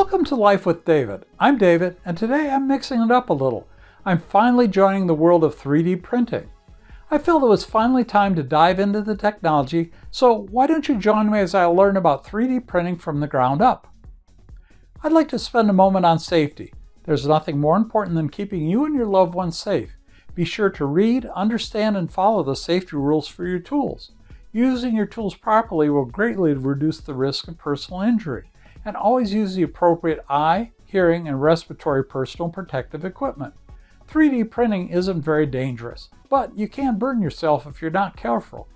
Welcome to Life with David. I'm David, and today I'm mixing it up a little. I'm finally joining the world of 3D printing. I felt it was finally time to dive into the technology, so why don't you join me as I learn about 3D printing from the ground up? I'd like to spend a moment on safety. There's nothing more important than keeping you and your loved ones safe. Be sure to read, understand, and follow the safety rules for your tools. Using your tools properly will greatly reduce the risk of personal injury. And always use the appropriate eye, hearing, and respiratory personal protective equipment. 3D printing isn't very dangerous, but you can burn yourself if you're not careful.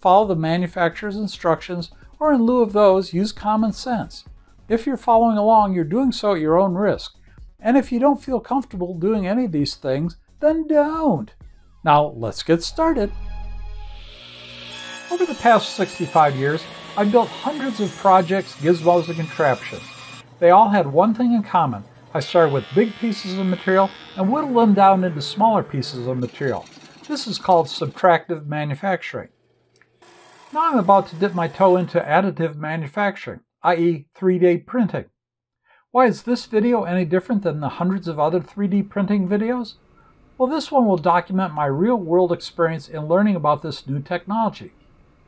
Follow the manufacturer's instructions, or in lieu of those, use common sense. If you're following along, you're doing so at your own risk. And if you don't feel comfortable doing any of these things, then don't. Now, let's get started. Over the past 65 years, I've built hundreds of projects, gizmos, and contraptions. They all had one thing in common. I started with big pieces of material and whittled them down into smaller pieces of material. This is called subtractive manufacturing. Now I'm about to dip my toe into additive manufacturing i.e. 3D printing. Why is this video any different than the hundreds of other 3D printing videos? Well, this one will document my real-world experience in learning about this new technology.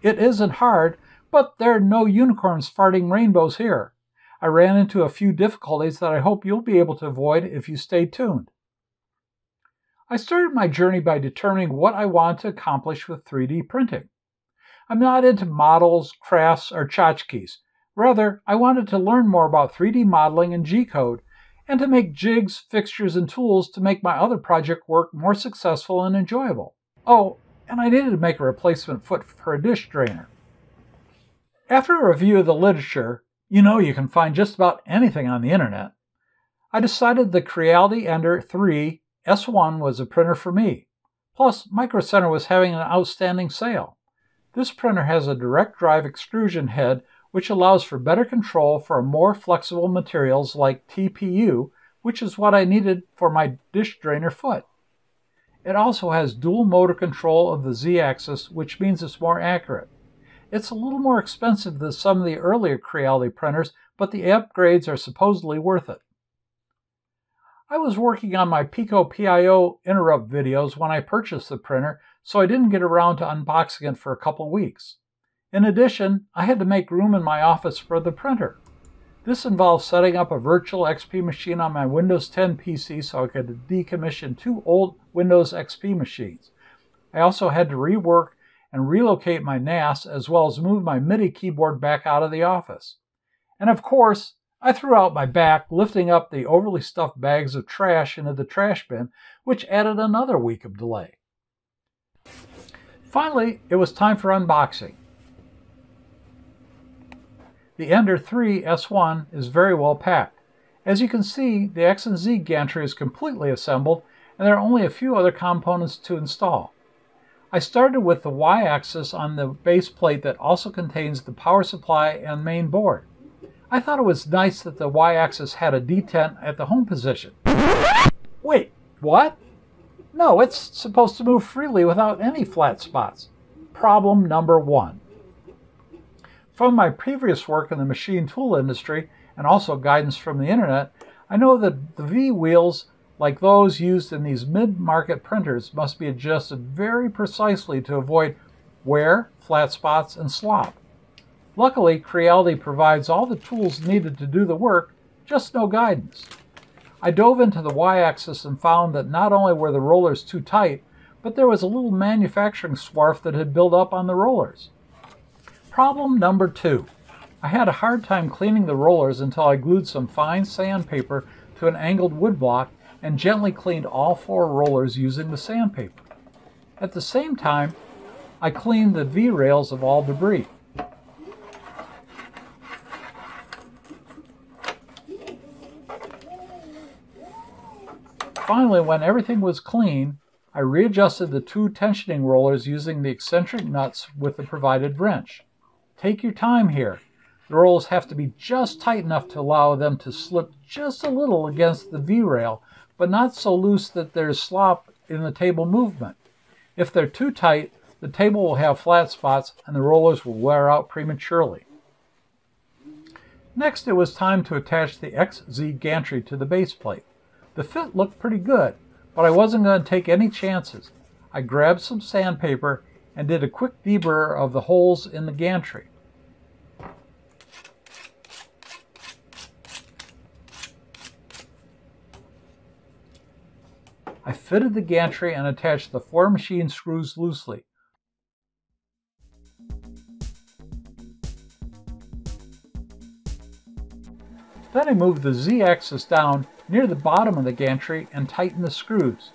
It isn't hard, but there are no unicorns farting rainbows here. I ran into a few difficulties that I hope you'll be able to avoid if you stay tuned. I started my journey by determining what I wanted to accomplish with 3D printing. I'm not into models, crafts, or tchotchkes, Rather, I wanted to learn more about 3D modeling and G-code, and to make jigs, fixtures, and tools to make my other project work more successful and enjoyable. Oh, and I needed to make a replacement foot for a dish drainer. After a review of the literature, you know you can find just about anything on the internet, I decided the Creality Ender 3 S1 was a printer for me. Plus, Micro Center was having an outstanding sale. This printer has a direct drive extrusion head which allows for better control for more flexible materials like TPU, which is what I needed for my dish drainer foot. It also has dual motor control of the z-axis, which means it's more accurate. It's a little more expensive than some of the earlier Creality printers, but the upgrades are supposedly worth it. I was working on my Pico PIO interrupt videos when I purchased the printer, so I didn't get around to unboxing it for a couple weeks. In addition, I had to make room in my office for the printer. This involved setting up a virtual XP machine on my Windows 10 PC so I could decommission two old Windows XP machines. I also had to rework and relocate my NAS as well as move my MIDI keyboard back out of the office. And of course, I threw out my back, lifting up the overly stuffed bags of trash into the trash bin, which added another week of delay. Finally, it was time for unboxing. The Ender 3 S1 is very well packed. As you can see, the X and Z gantry is completely assembled and there are only a few other components to install. I started with the Y-axis on the base plate that also contains the power supply and main board. I thought it was nice that the Y-axis had a detent at the home position. Wait, what? No, it's supposed to move freely without any flat spots. Problem number one. From my previous work in the machine tool industry and also guidance from the internet, I know that the V wheels, like those used in these mid-market printers, must be adjusted very precisely to avoid wear, flat spots, and slop. Luckily, Creality provides all the tools needed to do the work, just no guidance. I dove into the y-axis and found that not only were the rollers too tight, but there was a little manufacturing swarf that had built up on the rollers. Problem number two. I had a hard time cleaning the rollers until I glued some fine sandpaper to an angled wood block and gently cleaned all four rollers using the sandpaper. At the same time, I cleaned the V-rails of all debris. Finally, when everything was clean, I readjusted the two tensioning rollers using the eccentric nuts with the provided wrench. Take your time here. The rolls have to be just tight enough to allow them to slip just a little against the V-rail, but not so loose that there's slop in the table movement. If they're too tight, the table will have flat spots and the rollers will wear out prematurely. Next, it was time to attach the XZ gantry to the base plate. The fit looked pretty good, but I wasn't going to take any chances. I grabbed some sandpaper and did a quick deburr of the holes in the gantry. I fitted the gantry and attached the four machine screws loosely. Then I moved the z-axis down near the bottom of the gantry and tightened the screws.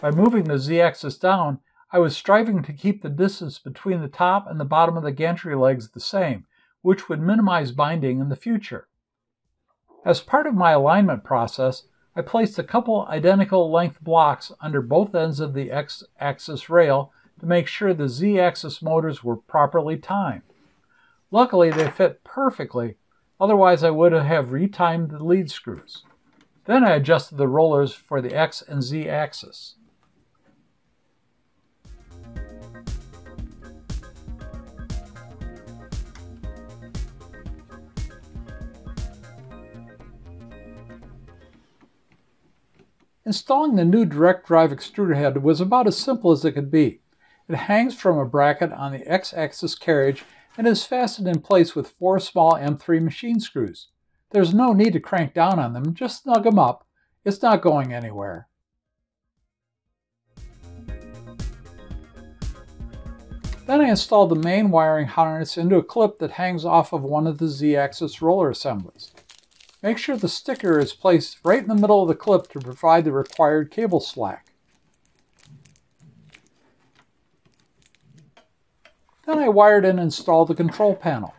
By moving the z-axis down, I was striving to keep the distance between the top and the bottom of the gantry legs the same, which would minimize binding in the future. As part of my alignment process, I placed a couple identical length blocks under both ends of the x-axis rail to make sure the z-axis motors were properly timed. Luckily, they fit perfectly Otherwise, I would have retimed the lead screws. Then I adjusted the rollers for the X and Z axis. Installing the new direct drive extruder head was about as simple as it could be. It hangs from a bracket on the X-axis carriage and is fastened in place with four small M3 machine screws. There's no need to crank down on them, just snug them up. It's not going anywhere. Then I installed the main wiring harness into a clip that hangs off of one of the Z-axis roller assemblies. Make sure the sticker is placed right in the middle of the clip to provide the required cable slack. Then I wired and installed the control panel.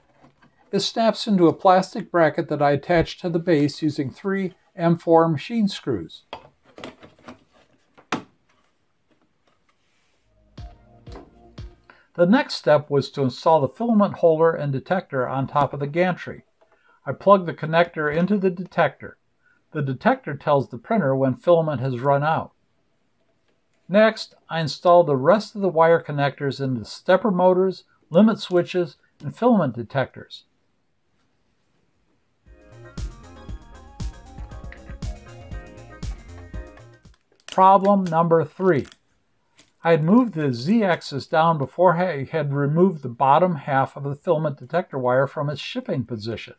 It snaps into a plastic bracket that I attached to the base using three M4 machine screws. The next step was to install the filament holder and detector on top of the gantry. I plug the connector into the detector. The detector tells the printer when filament has run out. Next, I install the rest of the wire connectors into stepper motors, limit switches, and filament detectors. Problem number three. I had moved the z-axis down before I had removed the bottom half of the filament detector wire from its shipping position.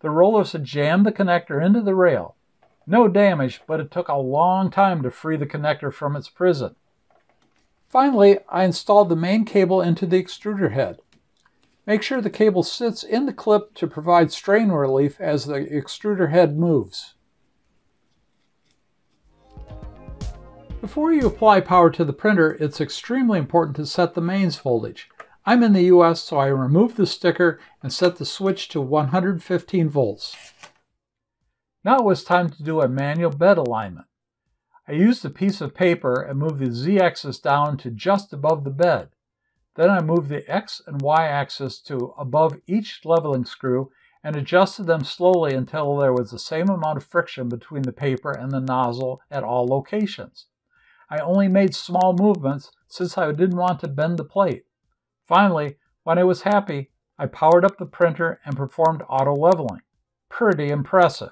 The rollers had jammed the connector into the rail. No damage, but it took a long time to free the connector from its prison. Finally, I installed the main cable into the extruder head. Make sure the cable sits in the clip to provide strain relief as the extruder head moves. Before you apply power to the printer, it's extremely important to set the mains voltage. I'm in the US, so I remove the sticker and set the switch to 115 volts. Now it was time to do a manual bed alignment. I used a piece of paper and moved the z-axis down to just above the bed. Then I moved the x and y axis to above each leveling screw and adjusted them slowly until there was the same amount of friction between the paper and the nozzle at all locations. I only made small movements since I didn't want to bend the plate. Finally, when I was happy, I powered up the printer and performed auto leveling. Pretty impressive.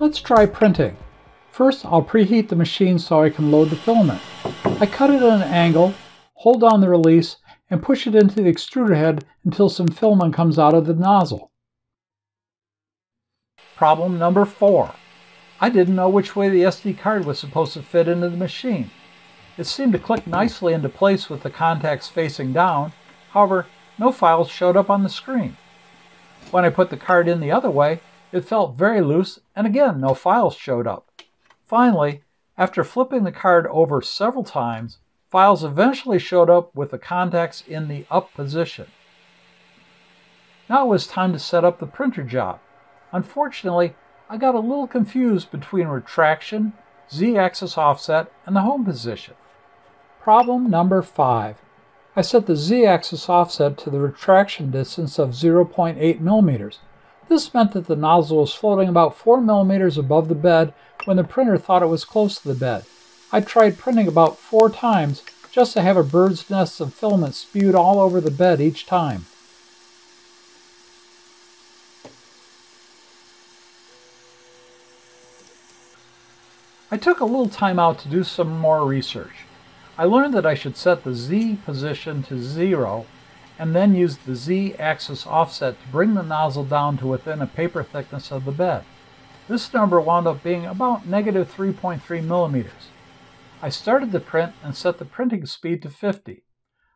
Let's try printing. First, I'll preheat the machine so I can load the filament. I cut it at an angle, hold down the release, and push it into the extruder head until some filament comes out of the nozzle. Problem number four. I didn't know which way the SD card was supposed to fit into the machine. It seemed to click nicely into place with the contacts facing down, however, no files showed up on the screen. When I put the card in the other way, it felt very loose, and again, no files showed up. Finally, after flipping the card over several times, files eventually showed up with the contacts in the up position. Now it was time to set up the printer job. Unfortunately, I got a little confused between retraction, z-axis offset, and the home position. Problem number 5. I set the z-axis offset to the retraction distance of 0.8 millimeters. This meant that the nozzle was floating about 4 millimeters above the bed when the printer thought it was close to the bed. I tried printing about four times just to have a bird's nest of filament spewed all over the bed each time. I took a little time out to do some more research. I learned that I should set the Z position to zero and then use the Z-axis offset to bring the nozzle down to within a paper thickness of the bed. This number wound up being about negative 3.3 millimeters. I started the print and set the printing speed to 50.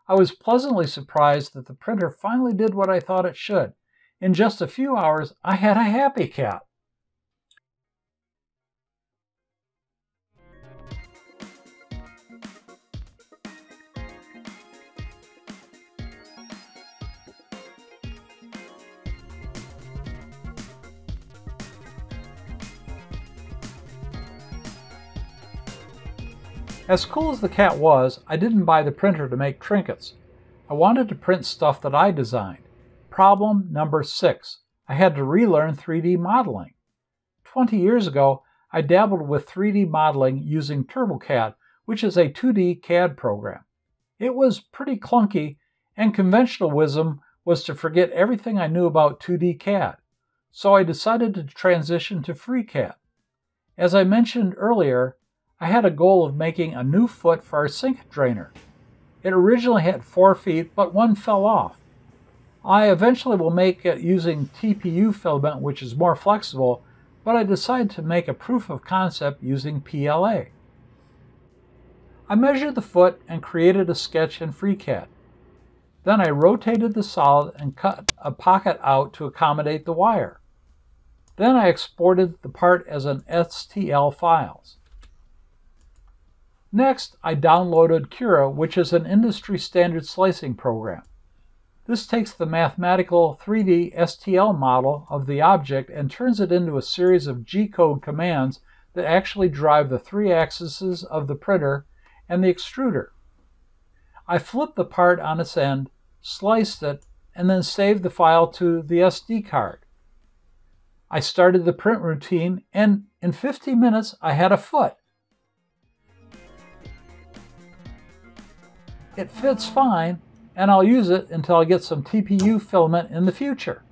I was pleasantly surprised that the printer finally did what I thought it should. In just a few hours, I had a happy cat. As cool as the cat was, I didn't buy the printer to make trinkets. I wanted to print stuff that I designed. Problem number six. I had to relearn 3D modeling. 20 years ago, I dabbled with 3D modeling using TurboCAD, which is a 2D CAD program. It was pretty clunky, and conventional wisdom was to forget everything I knew about 2D CAD. So I decided to transition to FreeCAD. As I mentioned earlier, I had a goal of making a new foot for our sink drainer. It originally had four feet, but one fell off. I eventually will make it using TPU filament, which is more flexible, but I decided to make a proof of concept using PLA. I measured the foot and created a sketch in FreeCAD. Then I rotated the solid and cut a pocket out to accommodate the wire. Then I exported the part as an STL files. Next, I downloaded Cura, which is an industry standard slicing program. This takes the mathematical 3D STL model of the object and turns it into a series of G-code commands that actually drive the three axes of the printer and the extruder. I flipped the part on its end, sliced it, and then saved the file to the SD card. I started the print routine, and in 15 minutes I had a foot. It fits fine, and I'll use it until I get some TPU filament in the future.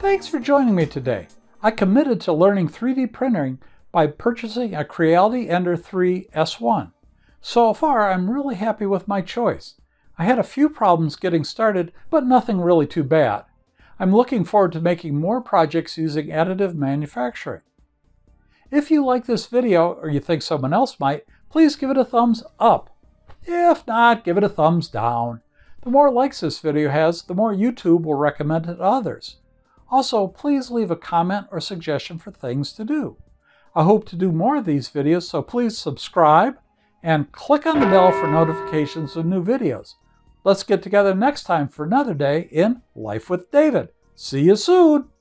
Thanks for joining me today. I committed to learning 3D printing by purchasing a Creality Ender 3 S1. So far, I'm really happy with my choice. I had a few problems getting started, but nothing really too bad. I'm looking forward to making more projects using additive manufacturing. If you like this video, or you think someone else might, please give it a thumbs up. If not, give it a thumbs down. The more likes this video has, the more YouTube will recommend it to others. Also, please leave a comment or suggestion for things to do. I hope to do more of these videos, so please subscribe and click on the bell for notifications of new videos. Let's get together next time for another day in Life with David. See you soon!